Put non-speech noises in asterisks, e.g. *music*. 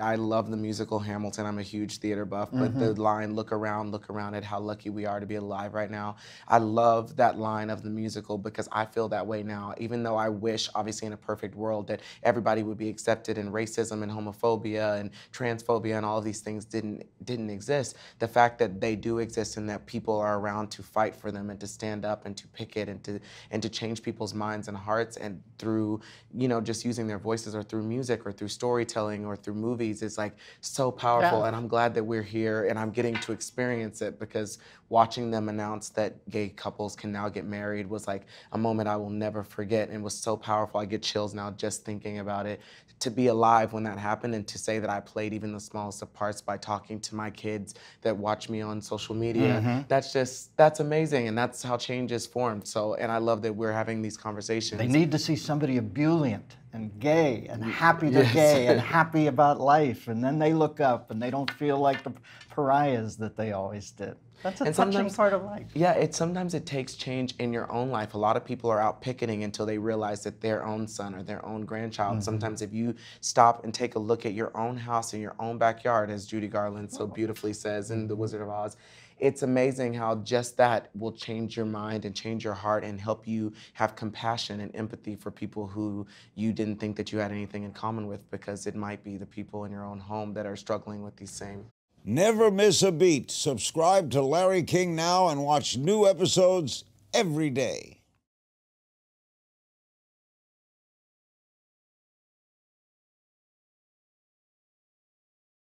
I love the musical Hamilton. I'm a huge theater buff, but mm-hmm. the line, look around, look around at how lucky we are to be alive right now. I love that line of the musical because I feel that way now. Even though I wish, obviously, in a perfect world, that everybody would be accepted and racism and homophobia and transphobia and all of these things didn't didn't exist. The fact that they do exist and that people are around to fight for them and to stand up and to picket and to and to change people's minds and hearts and through, you know, just using their voices or through music or through storytelling or through movies is like so powerful. Yeah. And I'm glad that we're here and I'm getting to experience it because watching them announce that gay couples can now get married was like a moment I will never forget and was so powerful. I get chills now just thinking about it. To be alive when that happened and to say that I played even the smallest of parts by talking to my kids that watch me on social media, mm-hmm. that's just, that's amazing. And that's how change is formed. So, and I love that we're having these conversations. They need to see somebody ebullient and gay and happy they're yes. gay and *laughs* happy about life. And then they look up and they don't feel like the pariahs that they always did. That's a and touching part of life. Yeah, it sometimes it takes change in your own life. A lot of people are out picketing until they realize that their own son or their own grandchild. Mm-hmm. Sometimes if you stop and take a look at your own house and your own backyard, as Judy Garland so beautifully says in The Wizard of Oz, it's amazing how just that will change your mind and change your heart and help you have compassion and empathy for people who you didn't think that you had anything in common with because it might be the people in your own home that are struggling with these same. Never miss a beat. Subscribe to Larry King now and watch new episodes every day.